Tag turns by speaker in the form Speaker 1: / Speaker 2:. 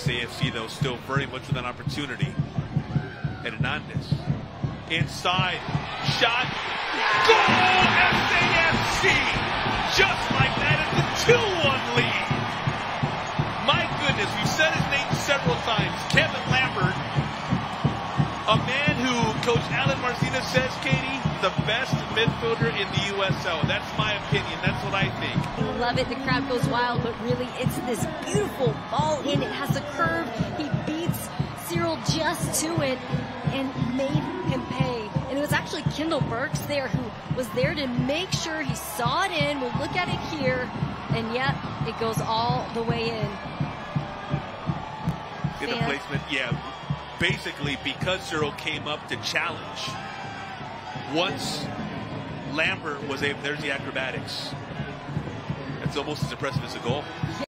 Speaker 1: SAFC, though, still very much with an opportunity. And Hernandez. Inside. Shot. Goal! SAFC! Just like that, it's a 2-1 lead. My goodness, we've said his name several times. Kevon Lambert, a man who Coach Alen Marcina says, Katie, the best midfielder in the USL. That's my opinion. That's what I think.
Speaker 2: Love it. The crowd goes wild, but really, it's this beautiful ball in. It has a curve. He beats Cyril just to it and made him pay. And it was actually Kendall Burks there who was there to make sure he saw it in. We'll look at it here. And yet, it goes all the way in. Fan.
Speaker 1: placement, yeah. Basically, because Cyril came up to challenge, once Lambert was able, there's the acrobatics. That's almost as impressive as a goal.